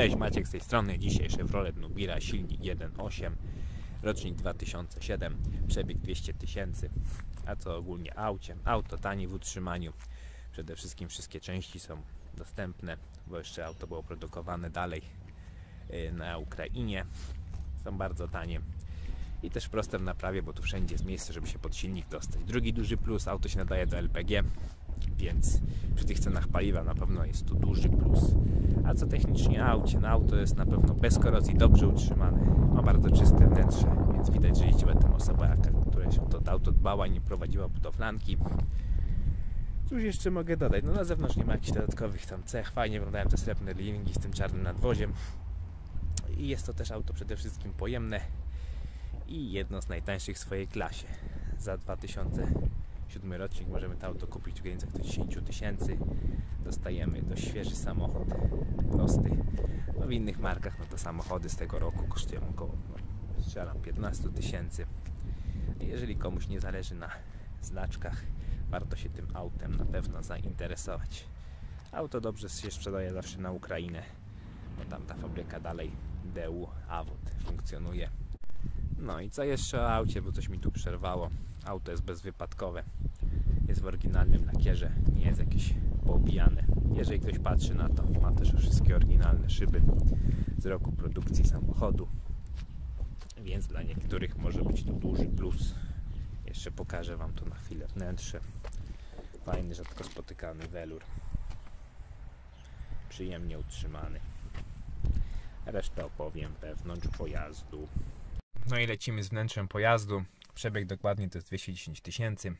Cześć, Maciek z tej strony. Dzisiaj Chevrolet Nubira, silnik 1.8, rocznik 2007, przebieg 200 tysięcy. A co ogólnie aucie? Auto tanie w utrzymaniu. Przede wszystkim wszystkie części są dostępne, bo jeszcze auto było produkowane dalej y, na Ukrainie. Są bardzo tanie i też proste w naprawie, bo tu wszędzie jest miejsce, żeby się pod silnik dostać. Drugi duży plus, auto się nadaje do LPG, więc przy tych cenach paliwa na pewno jest to duży plus. A co technicznie aucie? Auto jest na pewno bez korozji, dobrze utrzymane, ma bardzo czyste wnętrze, więc widać, że jeździła tym osoba, która się to auto dbała i nie prowadziła budowlanki. Cóż jeszcze mogę dodać? No na zewnątrz nie ma jakichś dodatkowych tam cech, fajnie wyglądają te srebrne linki z tym czarnym nadwoziem. I jest to też auto przede wszystkim pojemne i jedno z najtańszych w swojej klasie. Za 2007 rocznik możemy to auto kupić w granicach do 10 tysięcy. Dostajemy dość świeży samochód, prosty. No w innych markach no to samochody z tego roku kosztują około no, strzelam 15 tysięcy. Jeżeli komuś nie zależy na znaczkach, warto się tym autem na pewno zainteresować. Auto dobrze się sprzedaje zawsze na Ukrainę, bo tam ta fabryka dalej DU Awod funkcjonuje. No i co jeszcze o aucie, bo coś mi tu przerwało. Auto jest bezwypadkowe. Jest w oryginalnym lakierze, nie jest jakieś poobijane. Jeżeli ktoś patrzy na to, ma też wszystkie oryginalne szyby z roku produkcji samochodu. Więc dla niektórych może być to duży plus. Jeszcze pokażę Wam tu na chwilę wnętrze. Fajny, rzadko spotykany welur. Przyjemnie utrzymany. Resztę opowiem wewnątrz pojazdu. No i lecimy z wnętrzem pojazdu. Przebieg dokładnie to jest 210 tysięcy.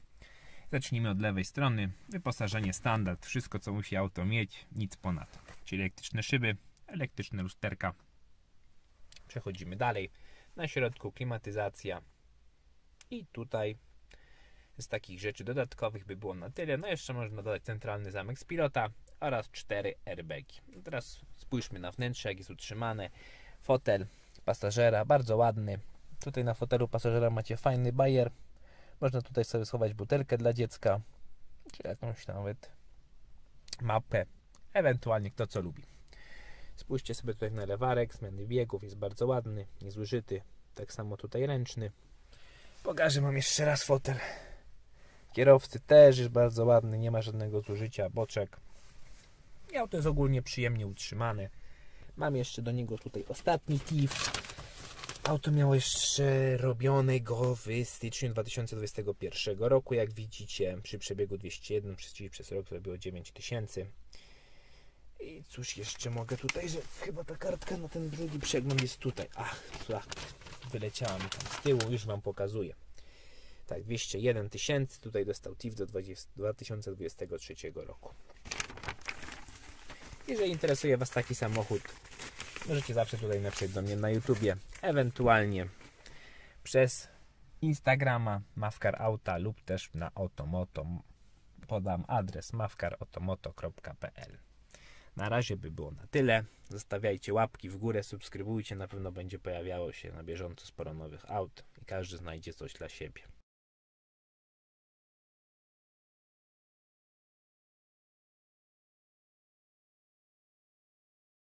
Zacznijmy od lewej strony. Wyposażenie standard. Wszystko co musi auto mieć, nic ponad. Czyli elektryczne szyby, elektryczne lusterka. Przechodzimy dalej. Na środku klimatyzacja. I tutaj z takich rzeczy dodatkowych by było na tyle. No jeszcze można dodać centralny zamek z pilota oraz cztery airbaги. No teraz spójrzmy na wnętrze, jak jest utrzymane. Fotel pasażera, bardzo ładny. Tutaj na fotelu pasażera macie fajny bajer. Można tutaj sobie schować butelkę dla dziecka, czy jakąś nawet mapę, ewentualnie kto co lubi. Spójrzcie sobie tutaj na lewarek, zmiany biegów, jest bardzo ładny, niezużyty. Tak samo tutaj ręczny. Pokażę Wam jeszcze raz fotel. Kierowcy też jest bardzo ładny, nie ma żadnego zużycia, boczek. I auto jest ogólnie przyjemnie utrzymane. Mam jeszcze do niego tutaj ostatni TIF. Auto miało jeszcze robionego w styczniu 2021 roku. Jak widzicie, przy przebiegu 201 przez, przez rok zrobiło 9000. I cóż jeszcze mogę tutaj, że chyba ta kartka na ten drugi przegląd jest tutaj. Ach, tak, wyleciała mi tam z tyłu, już Wam pokazuję. Tak, 201 tysięcy, tutaj dostał TIF do 20, 2023 roku. Jeżeli interesuje Was taki samochód, możecie zawsze tutaj napisać do mnie na YouTubie, ewentualnie przez Instagrama Mafkar Auta lub też na Otomoto. Podam adres mafkarotomoto.pl. Na razie by było na tyle. Zostawiajcie łapki w górę, subskrybujcie, na pewno będzie pojawiało się na bieżąco sporo nowych aut i każdy znajdzie coś dla siebie.